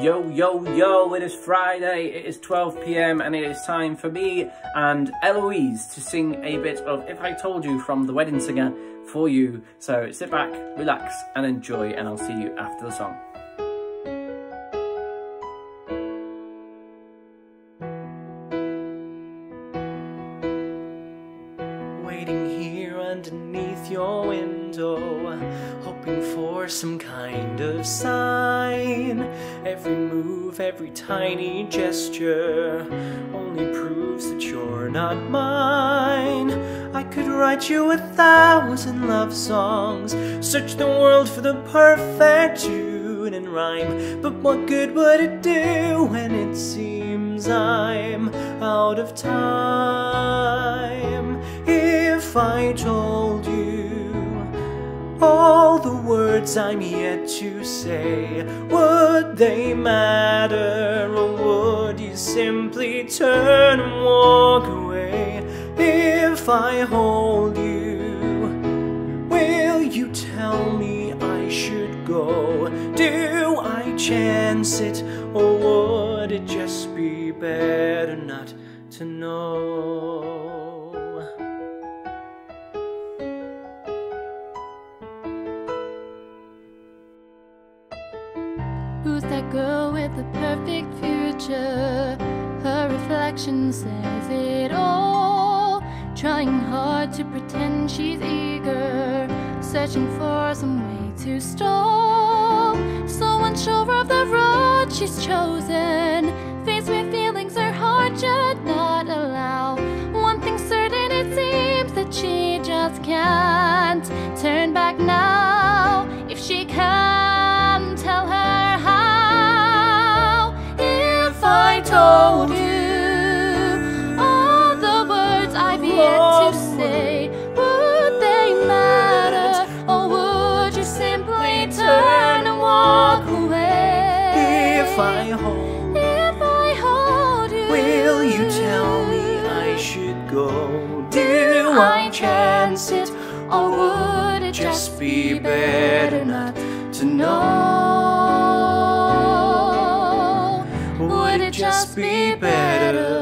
Yo, yo, yo, it is Friday, it is 12pm and it is time for me and Eloise to sing a bit of If I Told You from The Wedding Singer for you. So sit back, relax and enjoy and I'll see you after the song. Waiting here underneath your window, hoping for some kind of sign. Every move, every tiny gesture only proves that you're not mine. I could write you a thousand love songs, search the world for the perfect tune and rhyme. But what good would it do when it seems I'm out of time? I told you all the words I'm yet to say, would they matter or would you simply turn and walk away? If I hold you, will you tell me I should go? Do I chance it or would it just be better not to know? Who's that girl with the perfect future? Her reflection says it all. Trying hard to pretend she's eager, searching for some way to stall. So unsure of the road she's chosen, faced with If I hold, If I hold you, will you tell me I should go? Do I chance it, or would it just be better not to know? Would it just be better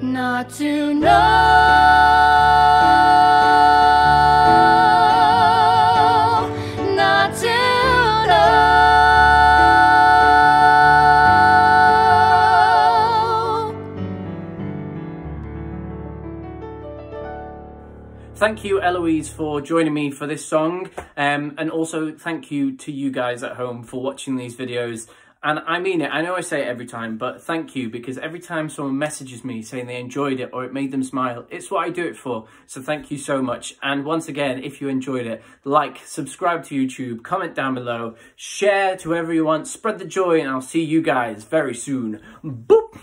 not to know? Thank you, Eloise, for joining me for this song. Um, and also thank you to you guys at home for watching these videos. And I mean it, I know I say it every time, but thank you because every time someone messages me saying they enjoyed it or it made them smile, it's what I do it for. So thank you so much. And once again, if you enjoyed it, like, subscribe to YouTube, comment down below, share to want, spread the joy, and I'll see you guys very soon. Boop!